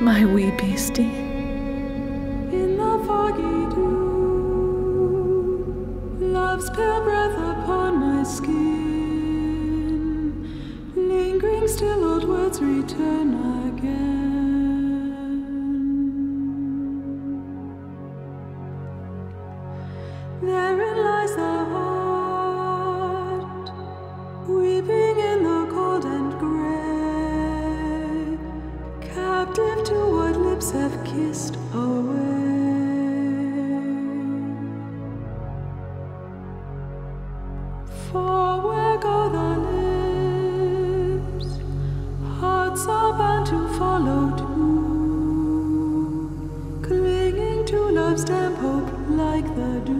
my wee beastie. In the foggy dew, love's pale breath upon my skin, lingering still old words return again. Lips have kissed away. For where go the lips, hearts are bound to follow too, clinging to love's damp hope like the dew.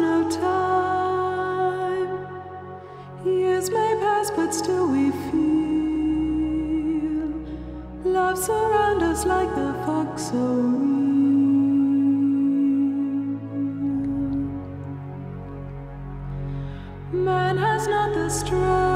No time. Years may pass, but still we feel love surround us like the fog so. Man has not the strength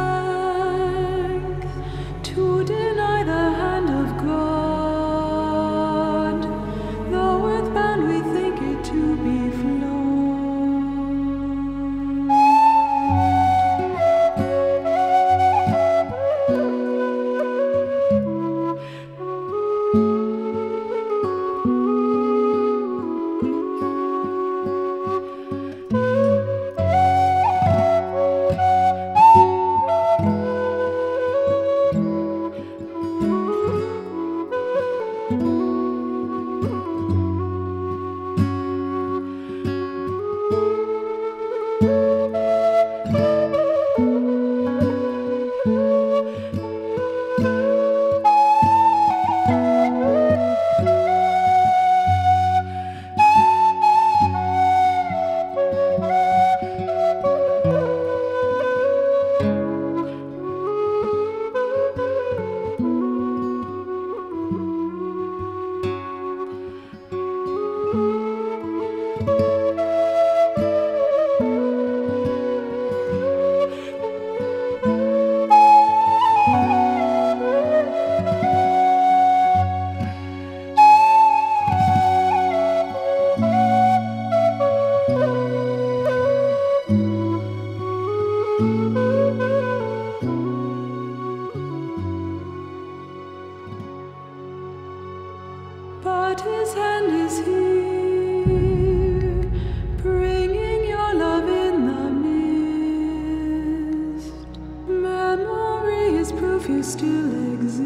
you still exist.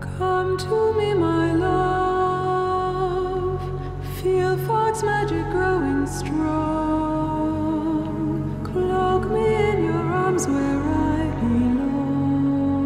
Come to me, my love. Feel fog's magic growing strong.